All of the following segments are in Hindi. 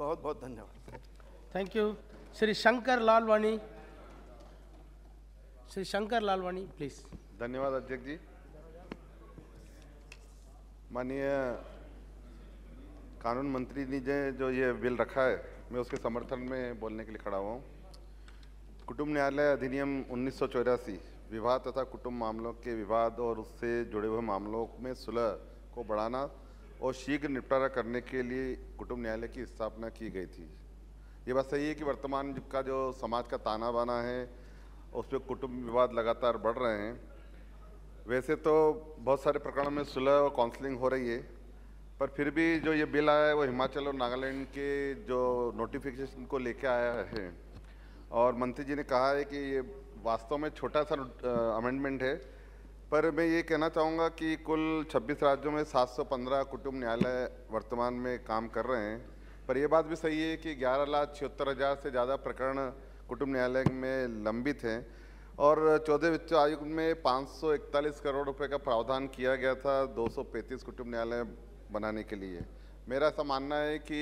बहुत बहुत धन्यवाद। Thank you Shri Shankar Lalwani Shri Shankar Lalwani please धन्यवाद अध्यक्ष जी। माननीय कानून मंत्री ने जे- जो ये बिल रखा है मैं उसके समर्थन में बोलने के लिए खड़ा हुआ हूँ। कुटुंब न्यायालय अधिनियम उन्नीस सौ चौरासी विवाह तथा कुटुंब मामलों के विवाद और उससे जुड़े हुए मामलों में सुलह को बढ़ाना और शीघ्र निपटारा करने के लिए कुटुंब न्यायालय की स्थापना की गई थी। ये बात सही है कि वर्तमान का जो समाज का ताना बाना है, उस पर कुटुंब विवाद लगातार बढ़ रहे हैं। वैसे तो बहुत सारे प्रकरणों में सुलह और काउंसलिंग हो रही है, पर फिर भी जो ये बिल आया है, वो हिमाचल और नागालैंड के जो नोटिफिकेशन को लेके आया है। और मंत्री जी ने कहा है कि ये वास्तव में छोटा सा अमेंडमेंट है पर मैं ये कहना चाहूँगा कि कुल 26 राज्यों में 715 कुटुंब न्यायालय वर्तमान में काम कर रहे हैं। पर यह बात भी सही है कि ग्यारह लाख छिहत्तर हज़ार से ज़्यादा प्रकरण कुटुंब न्यायालय में लंबित हैं और चौदह वित्त आयोग में 541 करोड़ रुपए का प्रावधान किया गया था 235 कुटुंब न्यायालय बनाने के लिए। मेरा ऐसा मानना है कि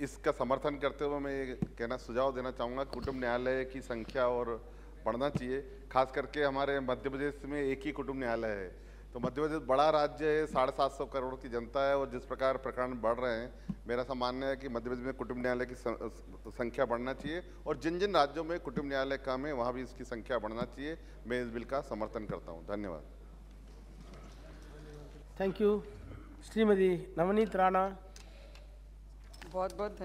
इसका समर्थन करते हुए मैं ये कहना, सुझाव देना चाहूँगा कुटुंब न्यायालय की संख्या और बढ़ना चाहिए। खास करके हमारे मध्य प्रदेश में एक ही कुटुंब न्यायालय है। तो मध्य प्रदेश बड़ा राज्य है साढ़े सात सौ करोड़ की जनता है और जिस प्रकार प्रकरण बढ़ रहे हैं मेरा ऐसा मानना है कि मध्य प्रदेश में कुटुंब न्यायालय की संख्या बढ़ना चाहिए और जिन जिन राज्यों में कुटुंब न्यायालय कम है वहाँ भी इसकी संख्या बढ़ना चाहिए। मैं इस बिल का समर्थन करता हूँ। धन्यवाद। Thank you Shrimati Navneet Rana. बहुत बहुत